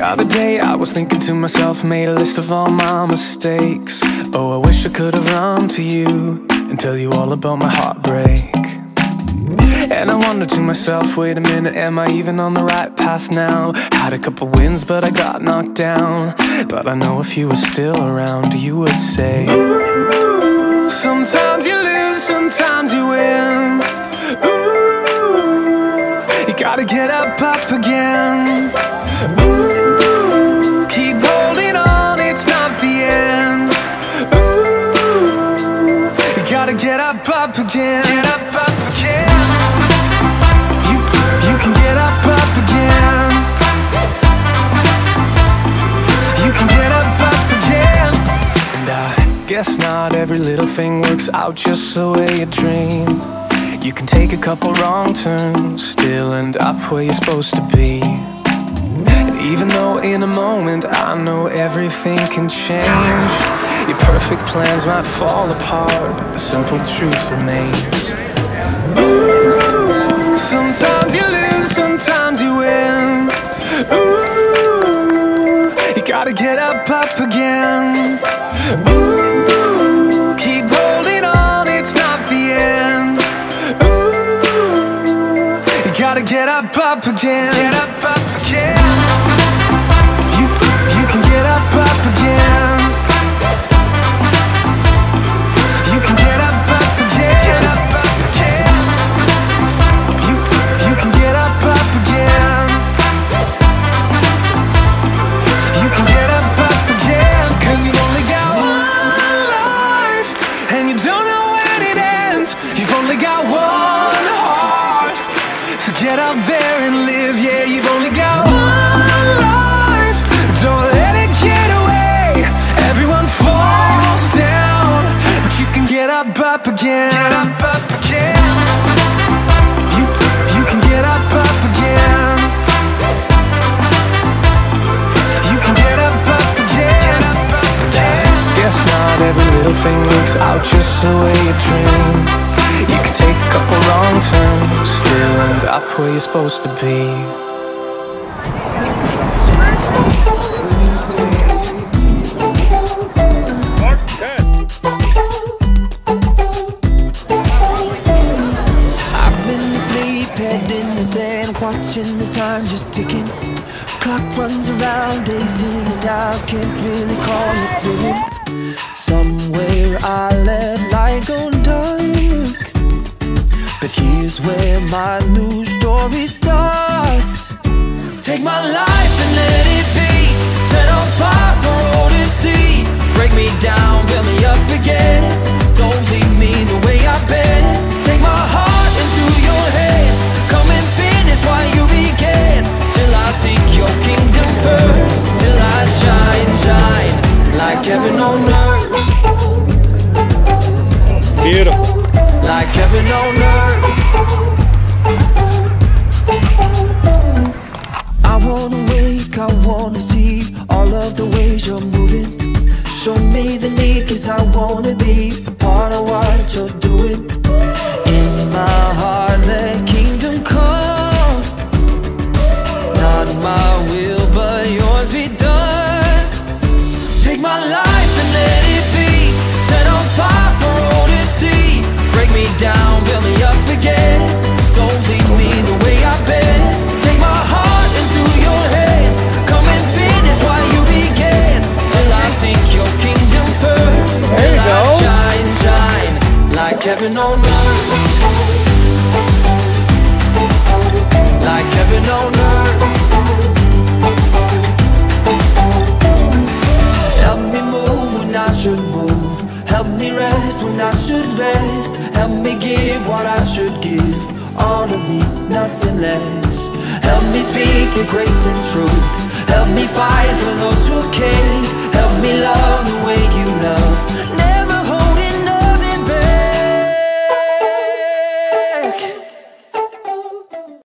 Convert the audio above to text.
other day I was thinking to myself, made a list of all my mistakes. Oh, I wish I could have run to you and tell you all about my heartbreak. And I wondered to myself, wait a minute, am I even on the right path now? Had a couple wins, but I got knocked down. But I know if you were still around, you would say, Ooh, sometimes you lose, sometimes you win. Ooh, you gotta get up, up again. Ooh, gotta get up, up again. Get up, up again. You, you can get up, up again. You can get up, up again. And I guess not every little thing works out just the way you dream. You can take a couple wrong turns, still end up where you're supposed to be. And even though in a moment I know everything can change, your perfect plans might fall apart, but the simple truth remains. Ooh, sometimes you lose, sometimes you win. Ooh, you gotta get up, up again. Ooh, keep holding on, it's not the end. Ooh, you gotta get up, up again. Get up, up again. Up, again. Get up, up again. You, you can get up, up again. You can get up, up again. Guess not every little thing works out just the way you dream. You can take a couple wrong turns, still end up where you're supposed to be. Ticking. Clock runs around, days in and out, can't really call it living. Somewhere I let light go dark. But here's where my new story starts. Take my life and let it be wanna wake, I wanna see all of the ways you're moving. Show me the need, cause I wanna be part of what you're doing. Like heaven on earth. Like heaven on earth. Help me move when I should move. Help me rest when I should rest. Help me give what I should give. All of me, nothing less. Help me speak your grace and truth. Help me fight for those who care. Help me love.